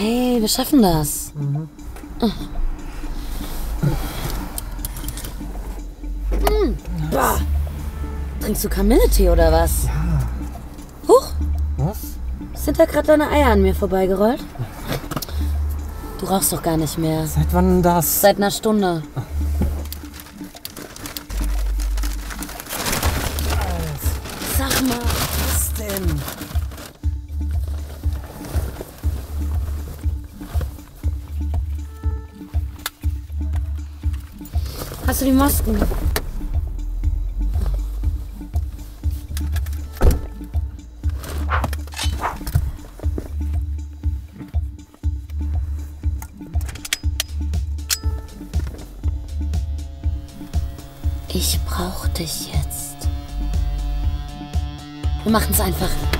Hey, wir schaffen das. Mhm. Bah. Trinkst du Kamilletee oder was? Ja. Huch, Was? sind da gerade deine Eier an mir vorbeigerollt? Du rauchst doch gar nicht mehr. Seit wann das? Seit einer Stunde. Sag mal, Was denn? Hast du die Masken? Ich brauche dich jetzt. Wir machen es einfach.